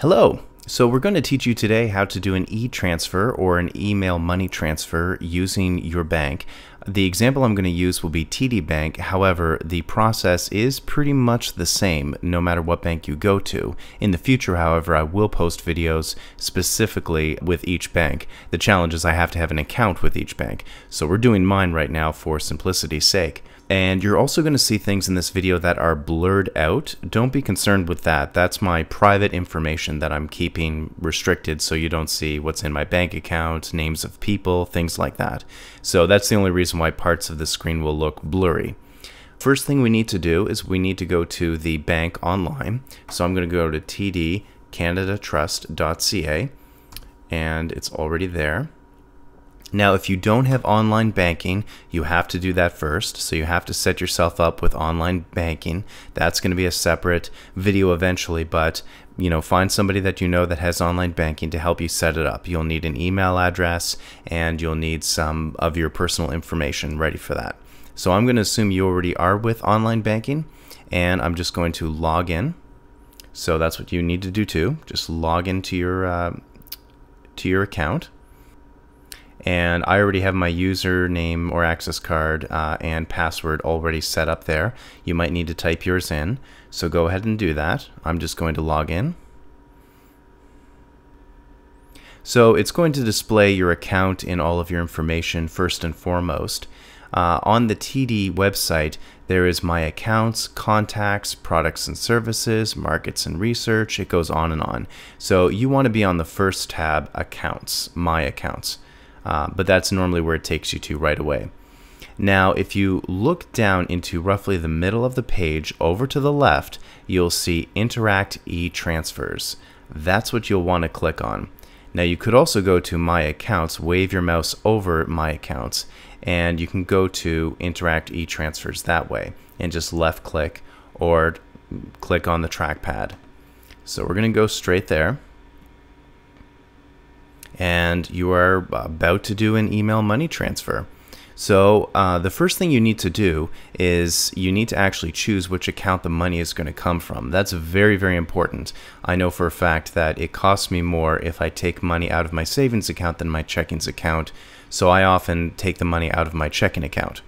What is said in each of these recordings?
Hello. So we're going to teach you today how to do an e-transfer or an email money transfer using your bank. The example I'm going to use will be TD Bank. However, the process is pretty much the same no matter what bank you go to. In the future, however, I will post videos specifically with each bank. The challenge is I have to have an account with each bank. So we're doing mine right now for simplicity's sake. And you're also going to see things in this video that are blurred out. Don't be concerned with that. That's my private information that I'm keeping restricted so you don't see what's in my bank account, names of people, things like that. So that's the only reason why parts of the screen will look blurry. First thing we need to do is we need to go to the bank online. So I'm going to go to tdcanadatrust.ca and it's already there. Now, if you don't have online banking, you have to do that first. So you have to set yourself up with online banking. That's going to be a separate video eventually, but you know, find somebody that you know that has online banking to help you set it up. You'll need an email address and you'll need some of your personal information ready for that. So I'm going to assume you already are with online banking and I'm just going to log in. So that's what you need to do too. Just log into your uh, to your account and I already have my username or access card uh, and password already set up there. You might need to type yours in, so go ahead and do that. I'm just going to log in. So it's going to display your account and all of your information first and foremost. Uh, on the TD website, there is my accounts, contacts, products and services, markets and research. It goes on and on. So you want to be on the first tab, accounts, my accounts uh, but that's normally where it takes you to right away. Now, if you look down into roughly the middle of the page over to the left, you'll see Interact e-Transfers. That's what you'll want to click on. Now, you could also go to My Accounts, wave your mouse over My Accounts, and you can go to Interact e-Transfers that way and just left click or click on the trackpad. So we're going to go straight there and you are about to do an email money transfer. So uh, the first thing you need to do is you need to actually choose which account the money is going to come from. That's very, very important. I know for a fact that it costs me more if I take money out of my savings account than my checkings account. So I often take the money out of my checking account.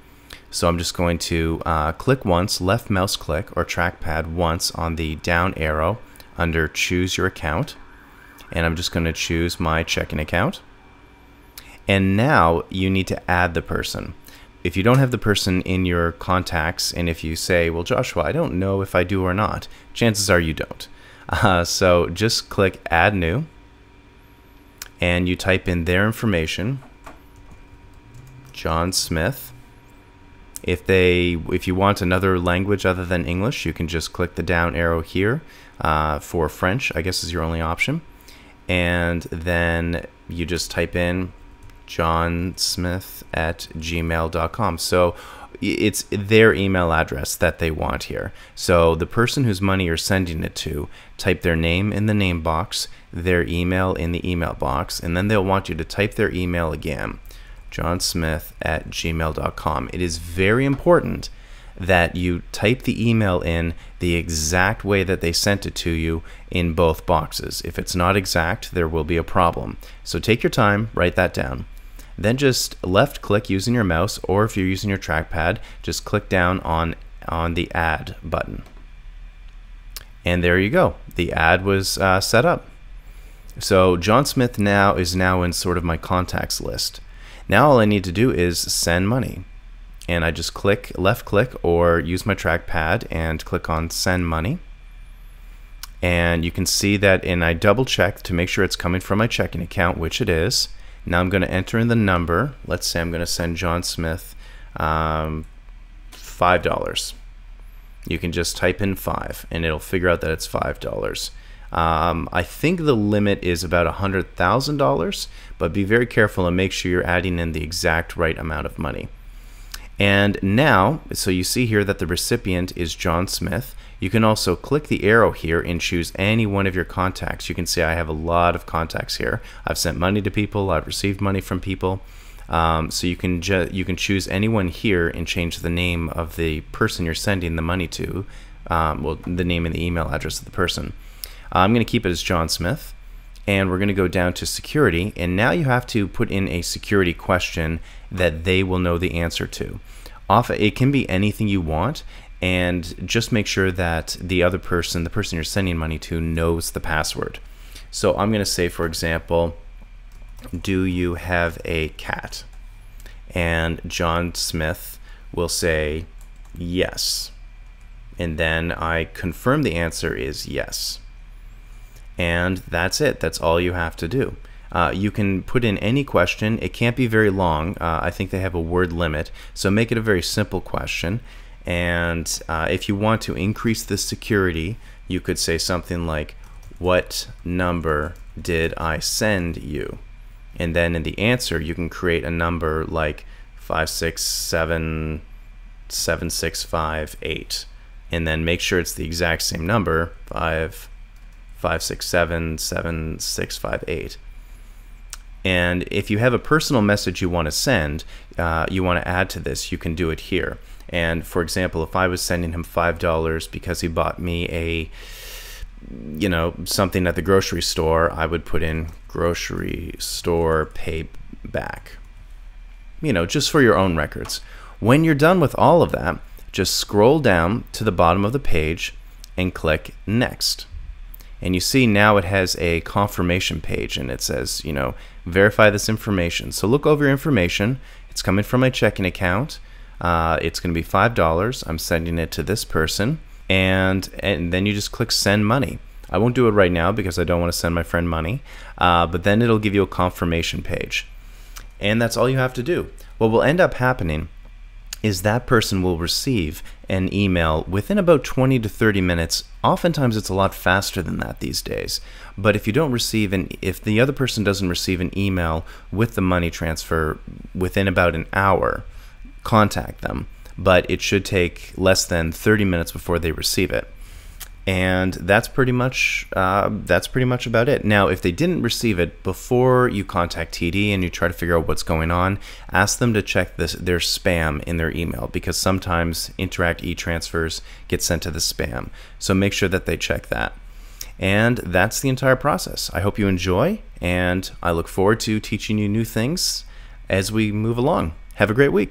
So I'm just going to uh, click once, left mouse click or trackpad once on the down arrow under choose your account and I'm just going to choose my checking account. And now you need to add the person. If you don't have the person in your contacts, and if you say, well, Joshua, I don't know if I do or not, chances are you don't. Uh, so just click Add New, and you type in their information, John Smith. If they, if you want another language other than English, you can just click the down arrow here uh, for French. I guess is your only option and then you just type in johnsmith at gmail.com. So it's their email address that they want here. So the person whose money you're sending it to, type their name in the name box, their email in the email box, and then they'll want you to type their email again, johnsmith at gmail.com. It is very important that you type the email in the exact way that they sent it to you in both boxes. If it's not exact, there will be a problem. So take your time, write that down. Then just left click using your mouse, or if you're using your trackpad, just click down on, on the add button. And there you go. The ad was uh, set up. So John Smith now is now in sort of my contacts list. Now all I need to do is send money and I just click left click or use my trackpad and click on send money. And you can see that and I double check to make sure it's coming from my checking account which it is. Now I'm going to enter in the number. Let's say I'm going to send John Smith um, five dollars. You can just type in five and it'll figure out that it's five dollars. Um, I think the limit is about a hundred thousand dollars but be very careful and make sure you're adding in the exact right amount of money and now, so you see here that the recipient is John Smith. You can also click the arrow here and choose any one of your contacts. You can see I have a lot of contacts here. I've sent money to people, I've received money from people. Um, so you can you can choose anyone here and change the name of the person you're sending the money to, um, well, the name and the email address of the person. I'm going to keep it as John Smith and we're going to go down to security and now you have to put in a security question that they will know the answer to. Off it can be anything you want and just make sure that the other person, the person you're sending money to knows the password. So I'm going to say for example, do you have a cat? And John Smith will say yes. And then I confirm the answer is yes and that's it. That's all you have to do. Uh, you can put in any question. It can't be very long. Uh, I think they have a word limit, so make it a very simple question. And uh, if you want to increase the security, you could say something like, What number did I send you? And then in the answer, you can create a number like 5677658. And then make sure it's the exact same number 5 five six seven seven six five eight. And if you have a personal message you want to send, uh, you want to add to this, you can do it here. And for example, if I was sending him five dollars because he bought me a, you know, something at the grocery store, I would put in grocery store pay back. You know, just for your own records. When you're done with all of that, just scroll down to the bottom of the page and click next and you see now it has a confirmation page and it says, you know, verify this information. So look over your information. It's coming from my checking account. Uh, it's going to be $5. I'm sending it to this person. And, and then you just click send money. I won't do it right now because I don't want to send my friend money. Uh, but then it'll give you a confirmation page. And that's all you have to do. What will end up happening is that person will receive an email within about 20 to 30 minutes. Oftentimes it's a lot faster than that these days. But if you don't receive an if the other person doesn't receive an email with the money transfer within about an hour, contact them. But it should take less than 30 minutes before they receive it and that's pretty much uh, that's pretty much about it. Now, if they didn't receive it before you contact TD and you try to figure out what's going on, ask them to check this their spam in their email because sometimes Interact e-transfers get sent to the spam. So make sure that they check that. And that's the entire process. I hope you enjoy, and I look forward to teaching you new things as we move along. Have a great week.